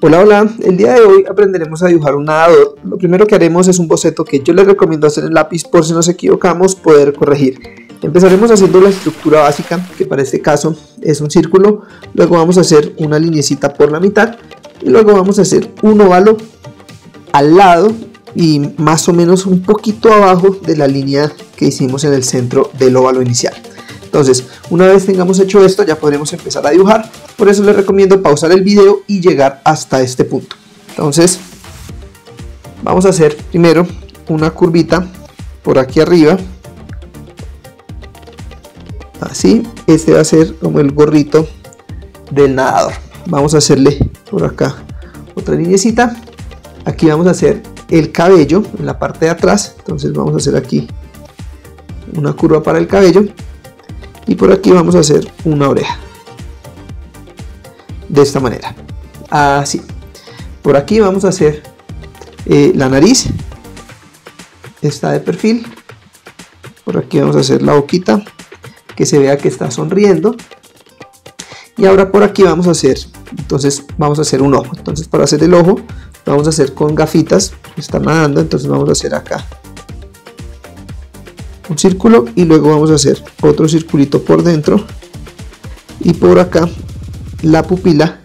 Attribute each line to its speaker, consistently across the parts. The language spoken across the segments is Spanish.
Speaker 1: Hola, hola, el día de hoy aprenderemos a dibujar un nadador. Lo primero que haremos es un boceto que yo les recomiendo hacer en lápiz por si nos equivocamos poder corregir. Empezaremos haciendo la estructura básica, que para este caso es un círculo, luego vamos a hacer una linecita por la mitad y luego vamos a hacer un óvalo al lado y más o menos un poquito abajo de la línea que hicimos en el centro del óvalo inicial. Entonces, una vez tengamos hecho esto, ya podremos empezar a dibujar. Por eso les recomiendo pausar el video y llegar hasta este punto. Entonces, vamos a hacer primero una curvita por aquí arriba. Así, este va a ser como el gorrito del nadador. Vamos a hacerle por acá otra linecita. Aquí vamos a hacer el cabello en la parte de atrás. Entonces vamos a hacer aquí una curva para el cabello y por aquí vamos a hacer una oreja de esta manera. Así. Por aquí vamos a hacer eh, la nariz. Está de perfil. Por aquí vamos a hacer la boquita que se vea que está sonriendo. Y ahora por aquí vamos a hacer entonces vamos a hacer un ojo. Entonces para hacer el ojo vamos a hacer con gafitas está nadando entonces vamos a hacer acá un círculo y luego vamos a hacer otro circulito por dentro. Y por acá la pupila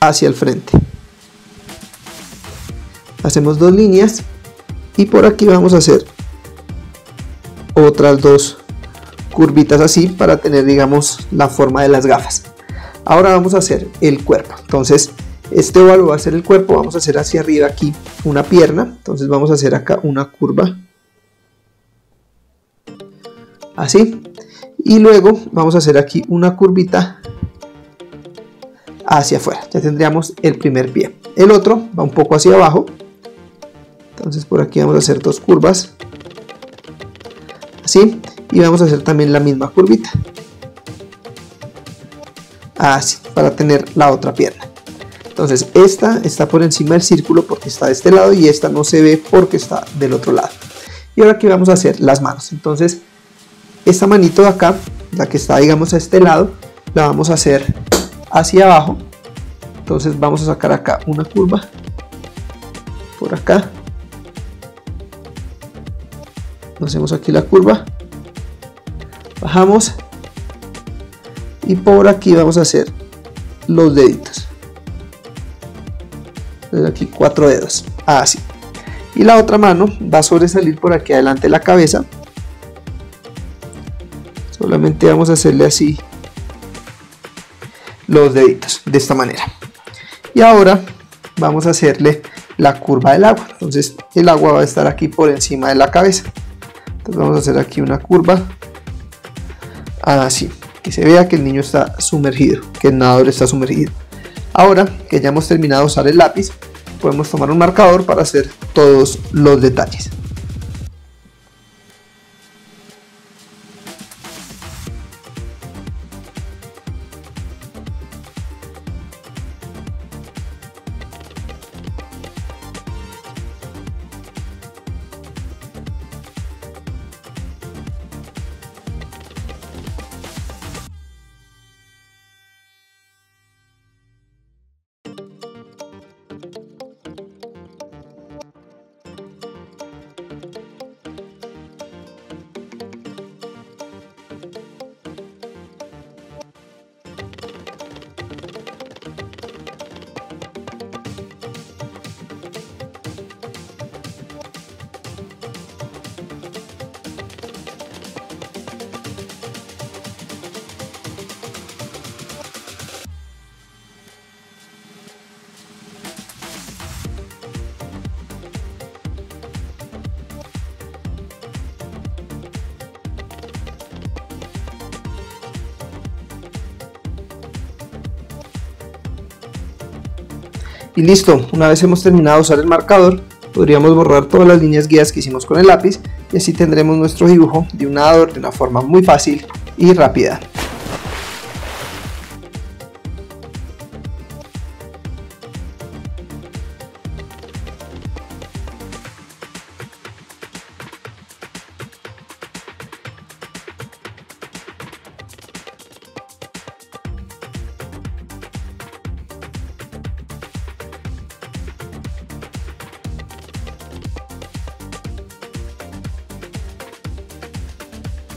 Speaker 1: hacia el frente. Hacemos dos líneas y por aquí vamos a hacer otras dos curvitas así para tener digamos la forma de las gafas. Ahora vamos a hacer el cuerpo. Entonces este óvalo va a ser el cuerpo. Vamos a hacer hacia arriba aquí una pierna. Entonces vamos a hacer acá una curva. Así. Y luego vamos a hacer aquí una curvita hacia afuera. Ya tendríamos el primer pie. El otro va un poco hacia abajo. Entonces por aquí vamos a hacer dos curvas. Así. Y vamos a hacer también la misma curvita. Así para tener la otra pierna. Entonces esta está por encima del círculo porque está de este lado y esta no se ve porque está del otro lado. Y ahora aquí vamos a hacer las manos. Entonces esta manito de acá, la que está digamos a este lado, la vamos a hacer hacia abajo. Entonces vamos a sacar acá una curva por acá. Hacemos aquí la curva. Bajamos. Y por aquí vamos a hacer los deditos. aquí cuatro dedos. Así. Y la otra mano va a sobresalir por aquí adelante la cabeza solamente vamos a hacerle así los deditos de esta manera. Y ahora vamos a hacerle la curva del agua. Entonces el agua va a estar aquí por encima de la cabeza. Entonces vamos a hacer aquí una curva así que se vea que el niño está sumergido que el nadador está sumergido. Ahora que ya hemos terminado de usar el lápiz podemos tomar un marcador para hacer todos los detalles Y listo, una vez hemos terminado de usar el marcador, podríamos borrar todas las líneas guías que hicimos con el lápiz y así tendremos nuestro dibujo de un nadador de una forma muy fácil y rápida.